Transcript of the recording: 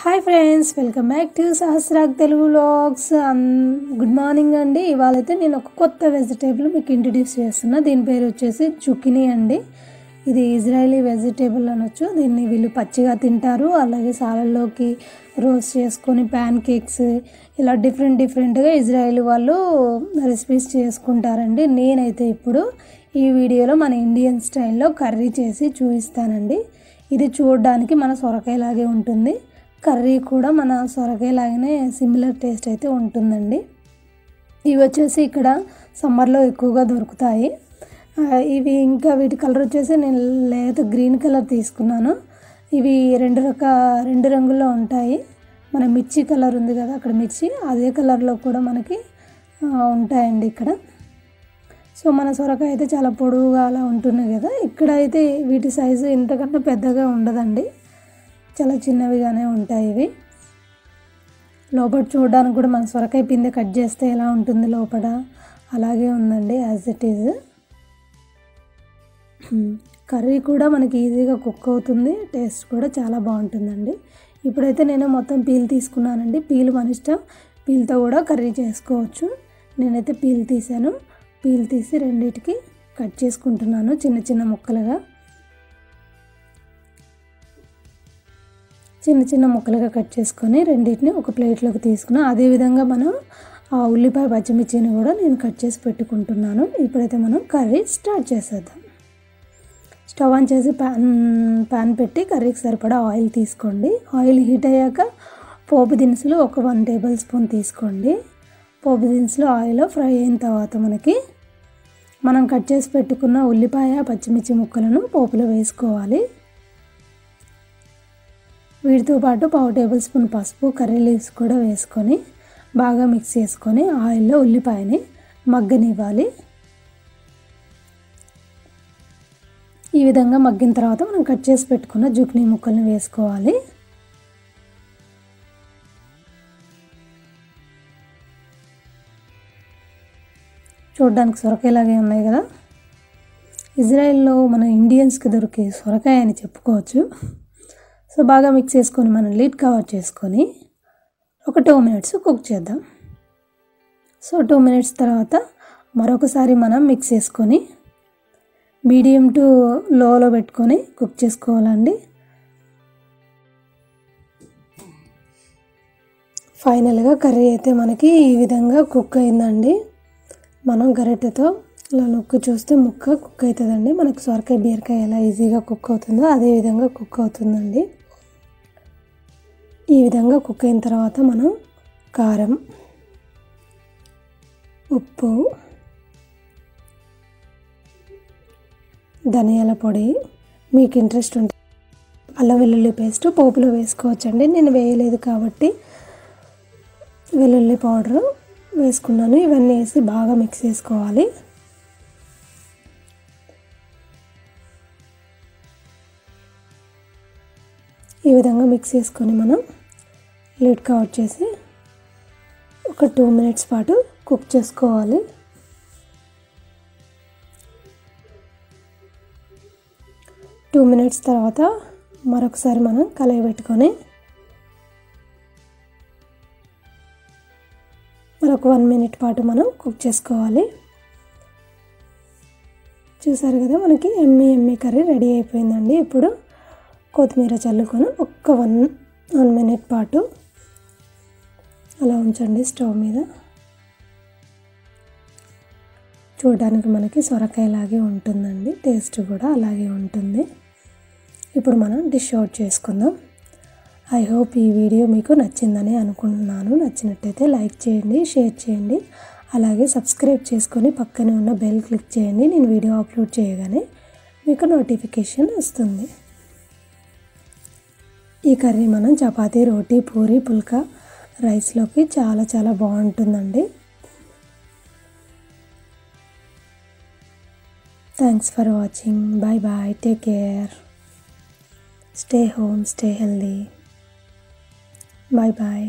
Hi friends welcome back to Sahasrag Telugu vlogs. Good morning అండి. ఇవాళ అయితే నేను ఒక కొత్త వెజిటేబుల్ మీకు ఇంట్రడ్యూస్ చేస్తున్నా. దీని పేరు వచ్చేసి చుకినీ అండి. ఇది ఇజ్రాయలీ వెజిటేబుల్ అనొచ్చు. దీన్ని వీళ్ళు పచ్చిగా తింటారు. అలాగే సాలల్లోకి రోస్ట్ చేసుకొని ప్యాన్ కేక్స్ ఇలా డిఫరెంట్ డిఫరెంట్గా ఇజ్రాయల్ వాళ్ళు రెసిపీస్ చేసుకుంటారండి. నేనైతే ఇప్పుడు ఈ వీడియోలో మన ఇండియన్ స్టైల్లో కర్రీ చేసి చూపిస్తానండి. ఇది చూడడానికి మన సొరకాయలాగే ఉంటుంది. కర్రీ కూడా మన సొరకాయలాగానే సిమిలర్ టేస్ట్ అయితే ఉంటుందండి. ఇవి వచ్చేసి ఇక్కడ సమ్మర్లో ఎక్కువగా దొరుకుతాయి. ఇవి ఇంకా వీటి కలర్ వచ్చేసి నేను లేత గ్రీన్ కలర్ తీసుకున్నాను. ఇవి రెండు రక రెండు రంగుల్లో ఉంటాయి. మన మిర్చి కలర్ ఉంది కదా అక్కడ మిర్చి అదే కలర్లో కూడా మనకి ఉంటాయండి ఇక్కడ. సో మన సొరకాయ అయితే చాలా పొడవుగా అలా ఉంటుంది కదా. ఇక్కడ అయితే వీటి సైజు ఇంతకన్నా పెద్దగా ఉండదండి. చాలా చిన్నవిగానే ఉంటాయి ఇవి. లోపల చూడడానికి కూడా మన సొరకాయ పిందె కట్ చేస్తే ఎలా ఉంటుంది లోపల? అలాగే ఉందండి యాజ్ ఇట్ ఈజ్ కర్రీ కూడా మనకి ఈజీగా కుక్ అవుతుంది టేస్ట్ కూడా చాలా బాగుంటుందండి. ఇప్పుడైతే నేను మొత్తం పీల్ తీసుకున్నానండి. పీల్ మన ఇష్టం. పీల్తో కూడా కర్రీ చేసుకోవచ్చు. నేనైతే పీల్ తీసాను పీల్ తీసి రెండింటికి కట్ చేసుకుంటున్నాను చిన్న చిన్న ముక్కలుగా. చిన్న చిన్న ముక్కలుగా కట్ చేసుకొని రెండింటిని ఒక ప్లేట్లోకి తీసుకున్నా. అదేవిధంగా మనం ఆ ఉల్లిపాయ పచ్చిమిర్చిని కూడా నేను కట్ చేసి పెట్టుకుంటున్నాను. ఇప్పుడైతే మనం కర్రీ స్టార్ట్ చేసేద్దాం. స్టవ్ ఆన్ చేసి ప్యాన్ ప్యాన్ పెట్టి కర్రీకి సరిపడా ఆయిల్ తీసుకోండి. ఆయిల్ హీట్ అయ్యాక పోపు దినుసులు ఒక వన్ టేబుల్ స్పూన్ తీసుకోండి. పోపు దినుసులు ఆయిల్ ఫ్రై అయిన తర్వాత మనకి మనం కట్ చేసి పెట్టుకున్న ఉల్లిపాయ పచ్చిమిర్చి ముక్కలను పోపులో వేసుకోవాలి. వీటితో పాటు పావు టేబుల్ స్పూన్ పసుపు కర్రీ లీవ్స్ కూడా వేసుకొని బాగా మిక్స్ చేసుకొని ఆయిల్లో ఉల్లిపాయని మగ్గనివ్వాలి. ఈ విధంగా మగ్గిన తర్వాత మనం కట్ చేసి పెట్టుకున్న జుక్నీ ముక్కల్ని వేసుకోవాలి. చూడడానికి సొరకాయలాగే ఉన్నాయి కదా. ఇజ్రాయెల్లో మన ఇండియన్స్కి దొరికే సొరకాయ అని చెప్పుకోవచ్చు. సో బాగా మిక్స్ చేసుకొని మనం లీడ్ కవర్ చేసుకొని ఒక టూ మినిట్స్ కుక్ చేద్దాం. సో టూ మినిట్స్ తర్వాత మరొకసారి మనం మిక్స్ చేసుకొని మీడియం టు లోలో పెట్టుకొని కుక్ చేసుకోవాలండి. ఫైనల్గా కర్రీ అయితే మనకి ఈ విధంగా కుక్ అయిందండి. మనం గరిటెతో ఇలా నొక్కి చూస్తే ముక్క కుక్ అవుతుందండి. మనకు సొరకాయ బీరకాయ ఎలా ఈజీగా కుక్ అవుతుందో అదే విధంగా కుక్ అవుతుందండి. ఈ విధంగా కుక్ అయిన తర్వాత మనం కారం ఉప్పు ధనియాల పొడి మీకు ఇంట్రెస్ట్ ఉంటే అల్లం వెల్లుల్లి పేస్ట్ పోపులో వేసుకోవచ్చండి. నేను వేయలేదు కాబట్టి వెల్లుల్లి పౌడరు వేసుకున్నాను. ఇవన్నీ వేసి బాగా మిక్స్ చేసుకోవాలి. ఈ విధంగా మిక్స్ చేసుకొని మనం లిడ్ కవర్ చేసి ఒక టూ మినిట్స్ పాటు కుక్ చేసుకోవాలి. టూ మినిట్స్ తర్వాత మరొకసారి మనం కలయి పెట్టుకొని మరొక వన్ మినిట్ పాటు మనం కుక్ చేసుకోవాలి. చూసారు కదా మనకి ఎమ్మి ఎమ్మి కర్రీ రెడీ అయిపోయిందండి. ఇప్పుడు కొత్తిమీర చల్లుకొని ఒక్క వన్ వన్ మినిట్ పాటు అలా ఉంచండి స్టవ్ మీద. చూడడానికి మనకి సొరకాయలాగే ఉంటుందండి టేస్ట్ కూడా అలాగే ఉంటుంది. ఇప్పుడు మనం డిష్ అవుట్ చేసుకుందాం. ఐ హోప్ ఈ వీడియో మీకు నచ్చిందని అనుకుంటున్నాను. నచ్చినట్టయితే లైక్ చేయండి షేర్ చేయండి. అలాగే సబ్స్క్రైబ్ చేసుకొని పక్కనే ఉన్న బెల్ క్లిక్ చేయండి. నేను వీడియో అప్లోడ్ చేయగానే మీకు నోటిఫికేషన్ వస్తుంది. ఈ కర్రీ మనం చపాతీ రోటీ పూరి పుల్కా రైస్లోకి చాలా చాలా బాగుంటుందండి. Thanks for watching bye bye take care stay home stay healthy bye bye